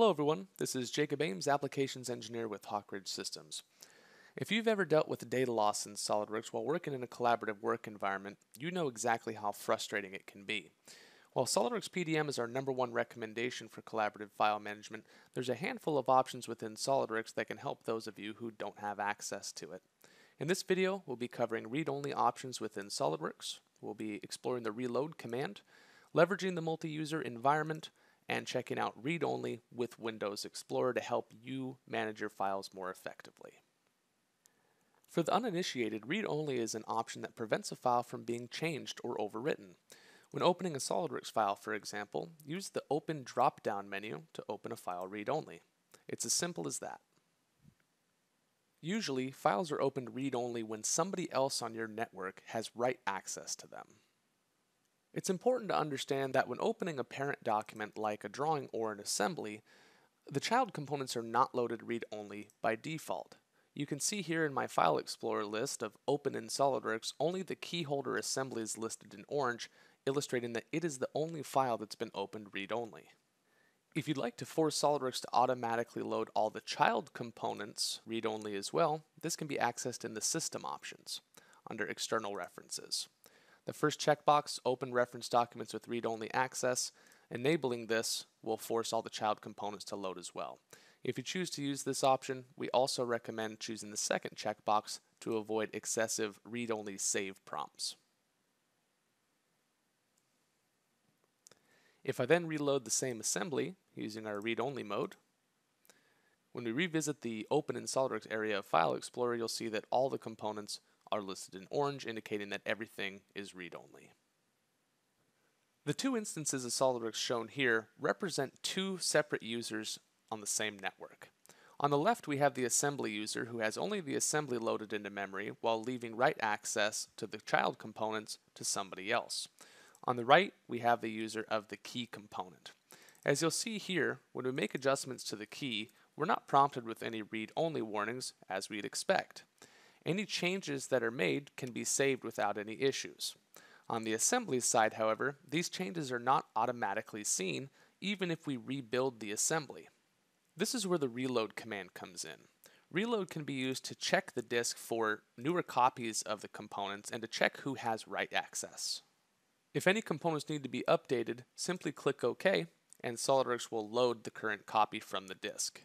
Hello everyone, this is Jacob Ames, Applications Engineer with Hawk Ridge Systems. If you've ever dealt with data loss in SOLIDWORKS while working in a collaborative work environment, you know exactly how frustrating it can be. While SOLIDWORKS PDM is our number one recommendation for collaborative file management, there's a handful of options within SOLIDWORKS that can help those of you who don't have access to it. In this video, we'll be covering read-only options within SOLIDWORKS, we'll be exploring the reload command, leveraging the multi-user environment, and checking out read-only with Windows Explorer to help you manage your files more effectively. For the uninitiated, read-only is an option that prevents a file from being changed or overwritten. When opening a SOLIDWORKS file, for example, use the Open drop-down menu to open a file read-only. It's as simple as that. Usually, files are opened read-only when somebody else on your network has write access to them. It's important to understand that when opening a parent document like a drawing or an assembly, the child components are not loaded read-only by default. You can see here in my File Explorer list of Open in SOLIDWORKS, only the keyholder assembly is listed in orange, illustrating that it is the only file that's been opened read-only. If you'd like to force SOLIDWORKS to automatically load all the child components read-only as well, this can be accessed in the System options under External References. The first checkbox, open reference documents with read-only access, enabling this will force all the child components to load as well. If you choose to use this option, we also recommend choosing the second checkbox to avoid excessive read-only save prompts. If I then reload the same assembly using our read-only mode, when we revisit the Open in SOLIDWORKS area of File Explorer, you'll see that all the components are listed in orange, indicating that everything is read-only. The two instances of SOLIDWORKS shown here represent two separate users on the same network. On the left, we have the assembly user who has only the assembly loaded into memory while leaving write access to the child components to somebody else. On the right, we have the user of the key component. As you'll see here, when we make adjustments to the key, we're not prompted with any read-only warnings as we'd expect. Any changes that are made can be saved without any issues. On the assembly side, however, these changes are not automatically seen even if we rebuild the assembly. This is where the reload command comes in. Reload can be used to check the disk for newer copies of the components and to check who has write access. If any components need to be updated, simply click OK and SOLIDWORKS will load the current copy from the disk.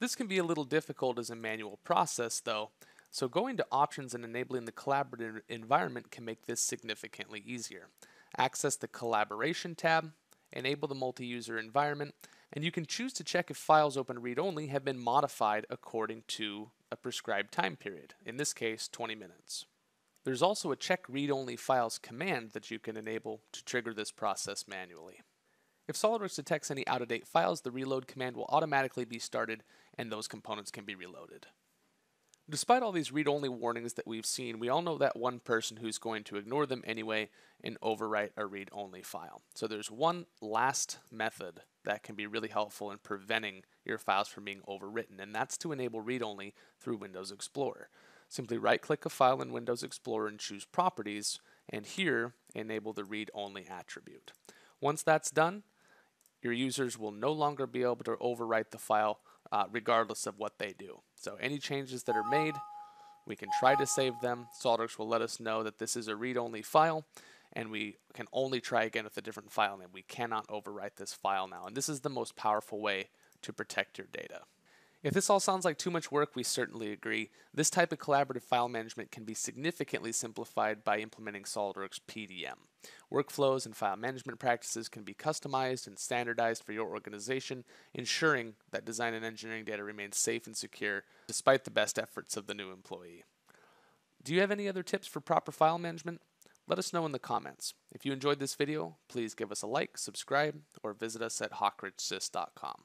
This can be a little difficult as a manual process though, so going to options and enabling the collaborative environment can make this significantly easier. Access the collaboration tab, enable the multi-user environment, and you can choose to check if files open read-only have been modified according to a prescribed time period, in this case 20 minutes. There's also a check read-only files command that you can enable to trigger this process manually. If SOLIDWORKS detects any out-of-date files, the reload command will automatically be started and those components can be reloaded. Despite all these read-only warnings that we've seen, we all know that one person who's going to ignore them anyway and overwrite a read-only file. So there's one last method that can be really helpful in preventing your files from being overwritten, and that's to enable read-only through Windows Explorer. Simply right-click a file in Windows Explorer and choose Properties, and here enable the read-only attribute. Once that's done, your users will no longer be able to overwrite the file uh, regardless of what they do. So any changes that are made, we can try to save them. SOLIDWORKS will let us know that this is a read-only file, and we can only try again with a different file name. We cannot overwrite this file now, and this is the most powerful way to protect your data. If this all sounds like too much work, we certainly agree. This type of collaborative file management can be significantly simplified by implementing SOLIDWORKS PDM. Workflows and file management practices can be customized and standardized for your organization, ensuring that design and engineering data remains safe and secure despite the best efforts of the new employee. Do you have any other tips for proper file management? Let us know in the comments. If you enjoyed this video, please give us a like, subscribe, or visit us at hawkridgesys.com.